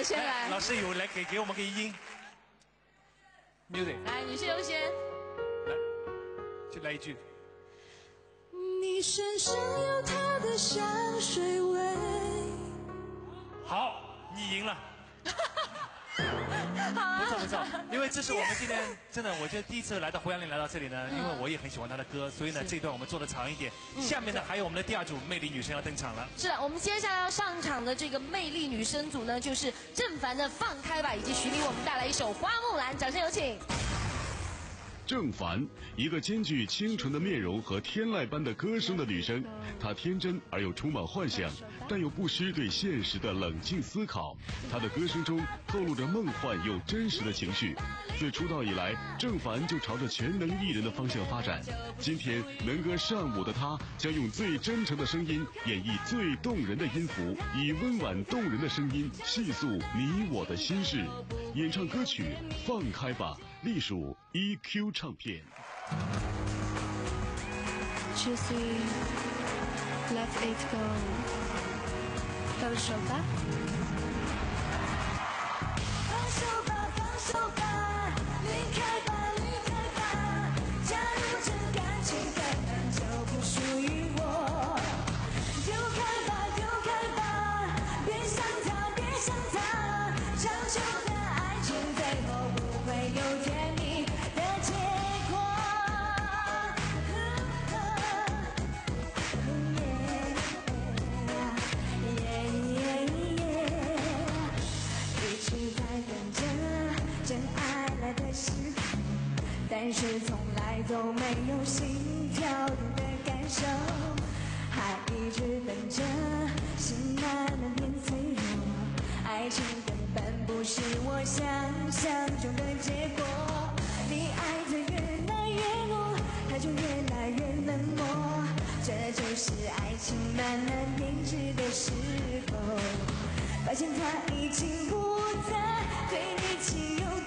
我先来。老师有来给给我们个音，music，来，女士优先。来，就来一句。你身上有他的香水味。好，你赢了。不错不错，因为这是我们今天真的，我觉得第一次来到胡杨林来到这里呢，因为我也很喜欢他的歌，所以呢这一段我们做的长一点。下面呢还有我们的第二组魅力女生要登场了。是的，我们接下来要上场的这个魅力女生组呢，就是郑凡的《放开吧》，以及徐丽为我们带来一首《花木兰》，掌声有请。郑凡，一个兼具清纯的面容和天籁般的歌声的女生，她天真而又充满幻想，但又不失对现实的冷静思考。她的歌声中透露着梦幻又真实的情绪。自出道以来，郑凡就朝着全能艺人的方向发展。今天能歌善舞的她，将用最真诚的声音演绎最动人的音符，以温婉动人的声音细诉你我的心事。演唱歌曲《放开吧》。隶属 EQ 唱片。Just let it go，放手吧。真爱来的时候，但是从来都没有心跳的感受，还一直等着心慢慢变脆弱。爱情根本不是我想象中的结果，你爱的越来越浓，他就越来越冷漠，这就是爱情慢慢变质的时候。发现他已经不再对你情有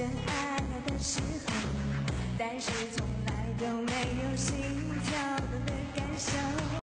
真爱